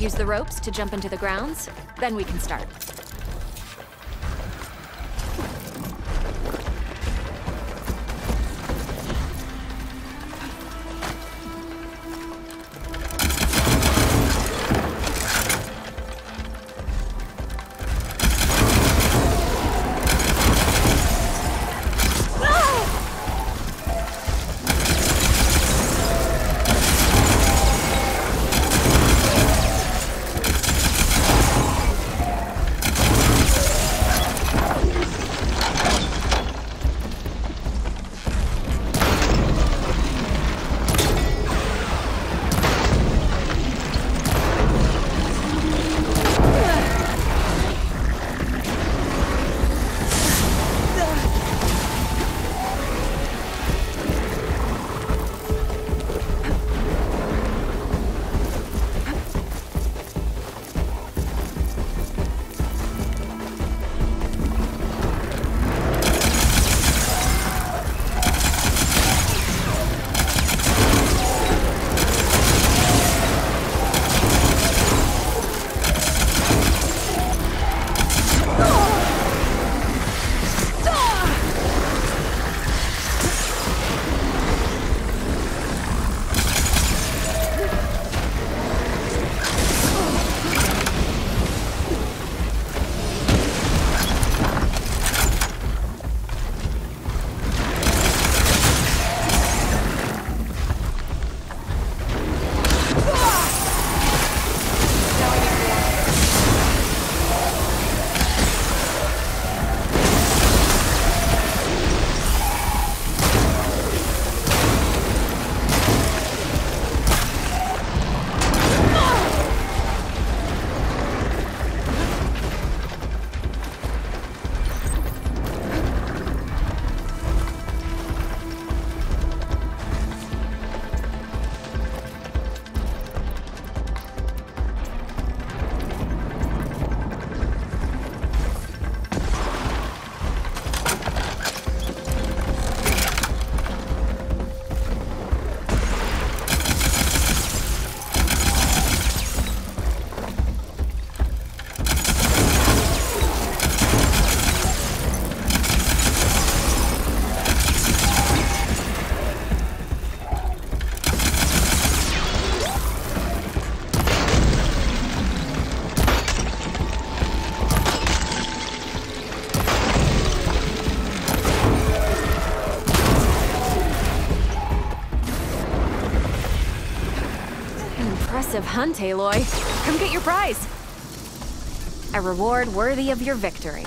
Use the ropes to jump into the grounds, then we can start. Impressive hunt, Aloy. Come get your prize. A reward worthy of your victory.